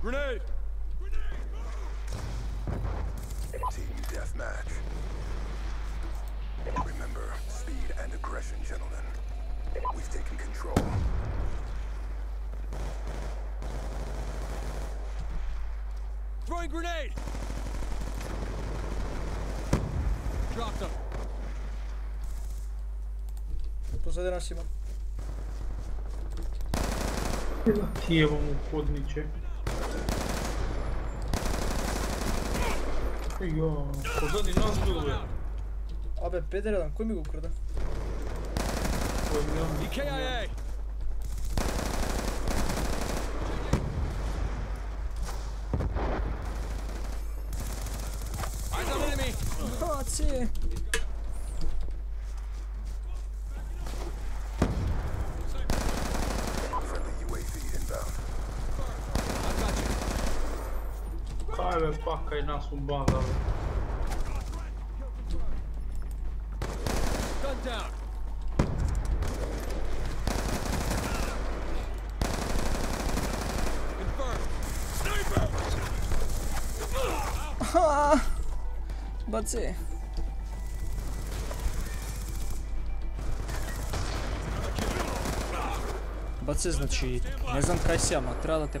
Grenade! Team deathmatch. Remember, speed and aggression, gentlemen. We've taken control. Throwing grenade! Dropped him. Pozadi nas ima. Ti je vam uhodniče. Io cosa di non due. Vabbè, Peter, da cui mi concorde? DKIA! Eyes on enemy! Grazie! Hai, pac, ai nasul în banda, Бацы. Бацы, значит, не знам красям, а трябва да те.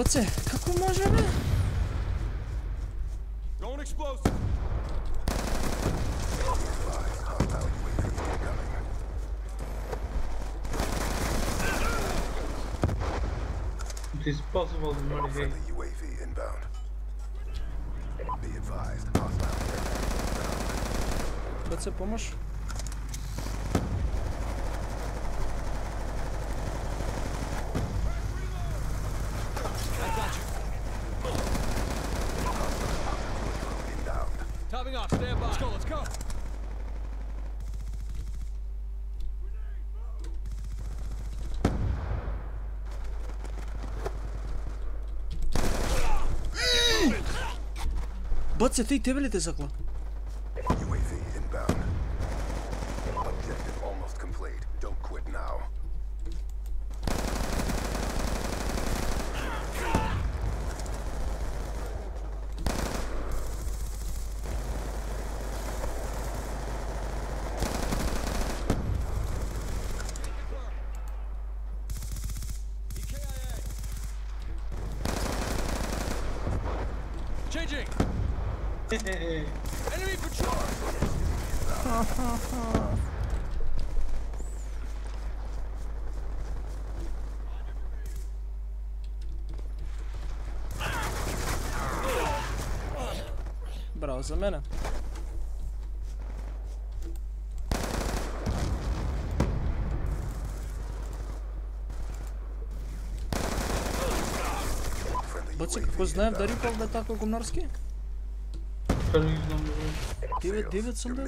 Bace, kako može be? Going explosive. Advise hostile It is possible the money hey. UAV inbound. Be advised, hostile aircraft Bace, pomož? Topping off. Stand by. Let's go. Let's go. Bace, ti tebe li te zakla? Changing. Enemy patrol. Bravo za mene. Friendly Bace, UAV kako znajem da inbound. Ripov da je tako gumnarski? Kaj ne znam da 9-9 sam Your da